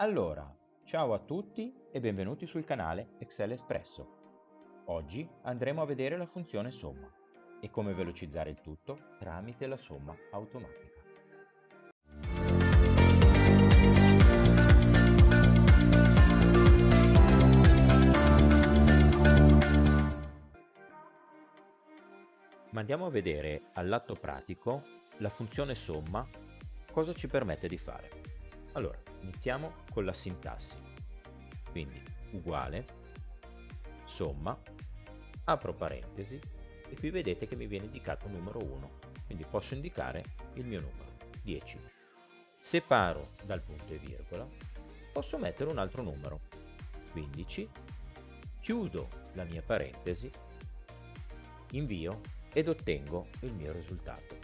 Allora, ciao a tutti e benvenuti sul canale Excel Espresso. Oggi andremo a vedere la funzione somma e come velocizzare il tutto tramite la somma automatica. Ma andiamo a vedere all'atto pratico la funzione somma cosa ci permette di fare. Allora, iniziamo con la sintassi. Quindi uguale, somma, apro parentesi e qui vedete che mi viene indicato un numero 1, quindi posso indicare il mio numero, 10. Separo dal punto e virgola, posso mettere un altro numero, 15, chiudo la mia parentesi, invio ed ottengo il mio risultato.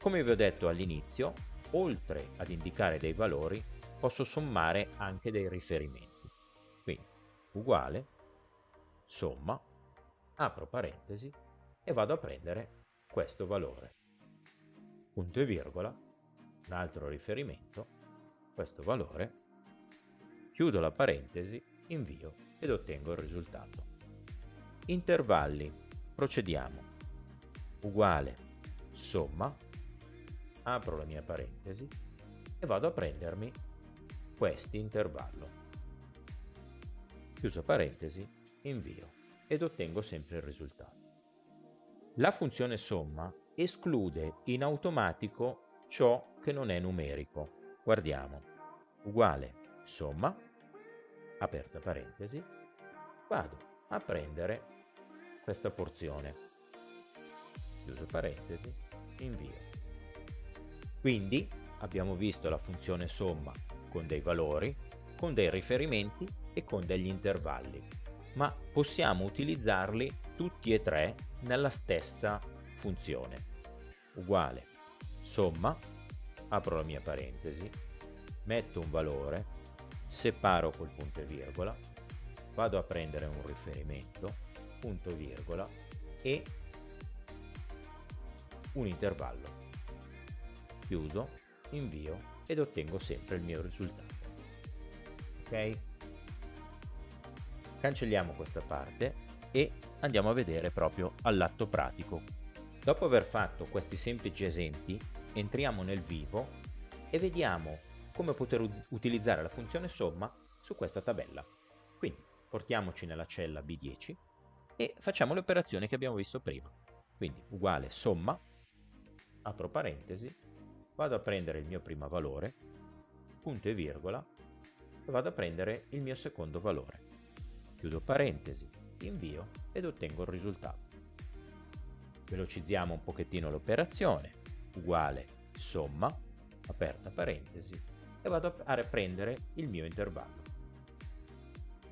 Come vi ho detto all'inizio, oltre ad indicare dei valori, posso sommare anche dei riferimenti. Quindi, uguale, somma, apro parentesi e vado a prendere questo valore. Punto e virgola, un altro riferimento, questo valore, chiudo la parentesi, invio ed ottengo il risultato. Intervalli, procediamo uguale somma, apro la mia parentesi e vado a prendermi questo intervallo. Chiuso parentesi, invio ed ottengo sempre il risultato. La funzione somma esclude in automatico ciò che non è numerico. Guardiamo, uguale somma, aperta parentesi, vado a prendere questa porzione chiuso parentesi, invio. Quindi abbiamo visto la funzione somma con dei valori, con dei riferimenti e con degli intervalli, ma possiamo utilizzarli tutti e tre nella stessa funzione. Uguale somma, apro la mia parentesi, metto un valore, separo col punto e virgola, vado a prendere un riferimento, punto e virgola, e un intervallo. Chiuso, invio ed ottengo sempre il mio risultato. Ok? Cancelliamo questa parte e andiamo a vedere proprio all'atto pratico. Dopo aver fatto questi semplici esempi, entriamo nel vivo e vediamo come poter utilizzare la funzione somma su questa tabella. Quindi portiamoci nella cella B10 e facciamo le operazioni che abbiamo visto prima. Quindi uguale somma apro parentesi, vado a prendere il mio primo valore, punto e virgola, e vado a prendere il mio secondo valore. Chiudo parentesi, invio ed ottengo il risultato. Velocizziamo un pochettino l'operazione, uguale somma, aperta parentesi, e vado a prendere il mio intervallo.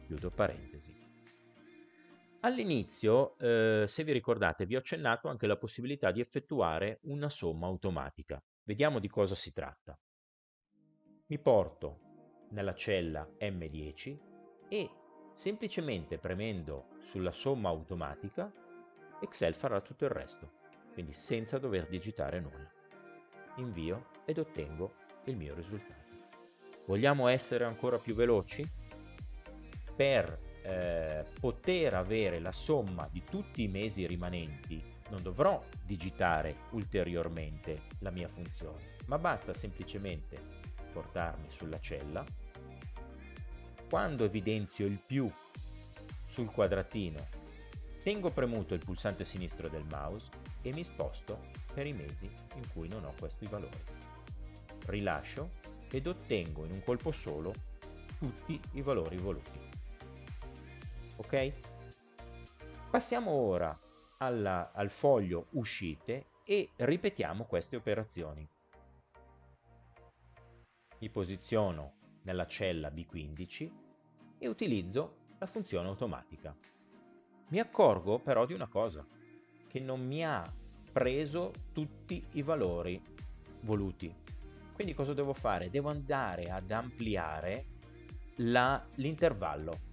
Chiudo parentesi. All'inizio, eh, se vi ricordate, vi ho accennato anche la possibilità di effettuare una somma automatica. Vediamo di cosa si tratta. Mi porto nella cella M10 e semplicemente premendo sulla somma automatica, Excel farà tutto il resto, quindi senza dover digitare nulla. Invio ed ottengo il mio risultato. Vogliamo essere ancora più veloci? Per eh, poter avere la somma di tutti i mesi rimanenti, non dovrò digitare ulteriormente la mia funzione, ma basta semplicemente portarmi sulla cella. Quando evidenzio il più sul quadratino, tengo premuto il pulsante sinistro del mouse e mi sposto per i mesi in cui non ho questi valori. Rilascio ed ottengo in un colpo solo tutti i valori voluti ok? Passiamo ora alla, al foglio uscite e ripetiamo queste operazioni. Mi posiziono nella cella B15 e utilizzo la funzione automatica. Mi accorgo però di una cosa, che non mi ha preso tutti i valori voluti. Quindi cosa devo fare? Devo andare ad ampliare l'intervallo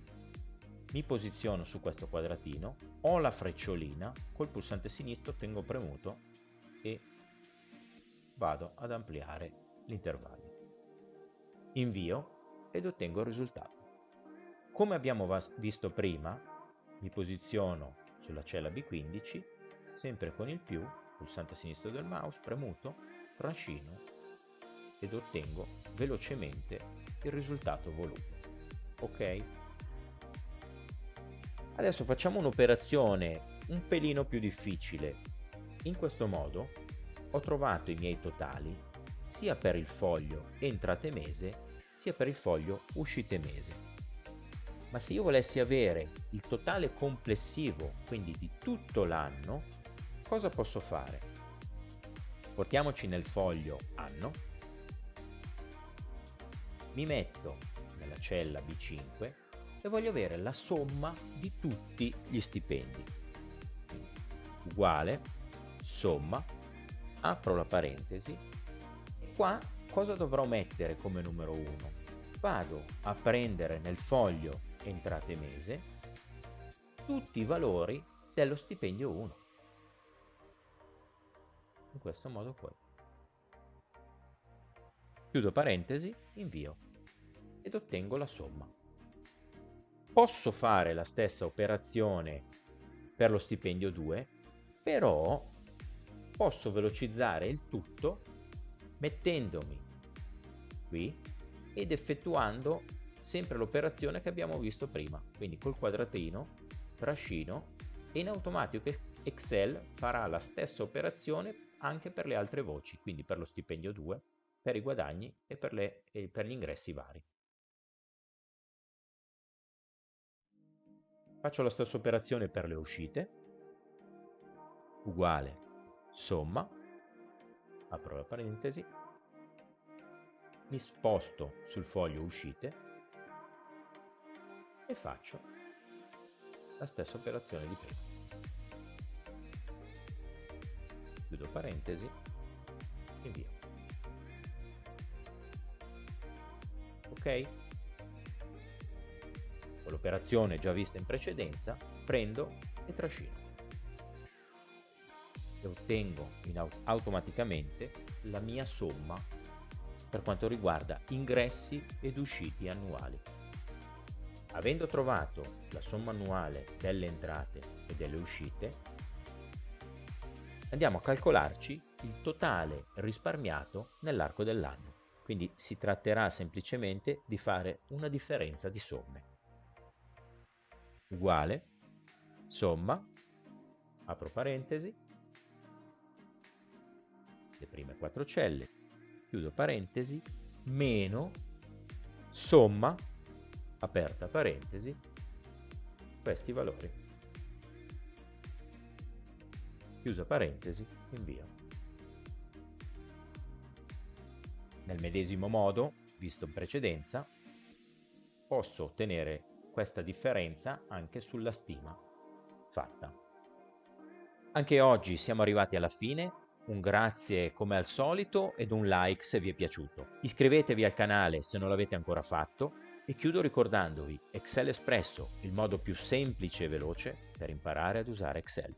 mi posiziono su questo quadratino, ho la frecciolina, col pulsante sinistro tengo premuto e vado ad ampliare l'intervallo. Invio ed ottengo il risultato. Come abbiamo visto prima, mi posiziono sulla cella B15, sempre con il più, pulsante sinistro del mouse, premuto, trascino ed ottengo velocemente il risultato voluto. Ok? Adesso facciamo un'operazione un pelino più difficile. In questo modo ho trovato i miei totali sia per il foglio entrate mese sia per il foglio uscite mese. Ma se io volessi avere il totale complessivo, quindi di tutto l'anno, cosa posso fare? Portiamoci nel foglio anno, mi metto nella cella B5 e voglio avere la somma di tutti gli stipendi. Uguale, somma, apro la parentesi, qua cosa dovrò mettere come numero 1? Vado a prendere nel foglio entrate mese tutti i valori dello stipendio 1. In questo modo qua. Chiudo parentesi, invio ed ottengo la somma. Posso fare la stessa operazione per lo stipendio 2, però posso velocizzare il tutto mettendomi qui ed effettuando sempre l'operazione che abbiamo visto prima, quindi col quadratino, trascino e in automatico Excel farà la stessa operazione anche per le altre voci, quindi per lo stipendio 2, per i guadagni e per, le, per gli ingressi vari. Faccio la stessa operazione per le uscite, uguale somma, apro la parentesi, mi sposto sul foglio uscite e faccio la stessa operazione di prima. Chiudo parentesi, invio. ok? Con l'operazione già vista in precedenza, prendo e trascino. E ottengo aut automaticamente la mia somma per quanto riguarda ingressi ed usciti annuali. Avendo trovato la somma annuale delle entrate e delle uscite, andiamo a calcolarci il totale risparmiato nell'arco dell'anno. Quindi si tratterà semplicemente di fare una differenza di somme. Uguale, somma, apro parentesi, le prime quattro celle, chiudo parentesi, meno, somma, aperta parentesi, questi valori. Chiusa parentesi, invio. Nel medesimo modo, visto in precedenza, posso ottenere questa differenza anche sulla stima fatta. Anche oggi siamo arrivati alla fine, un grazie come al solito ed un like se vi è piaciuto. Iscrivetevi al canale se non l'avete ancora fatto e chiudo ricordandovi Excel Espresso, il modo più semplice e veloce per imparare ad usare Excel.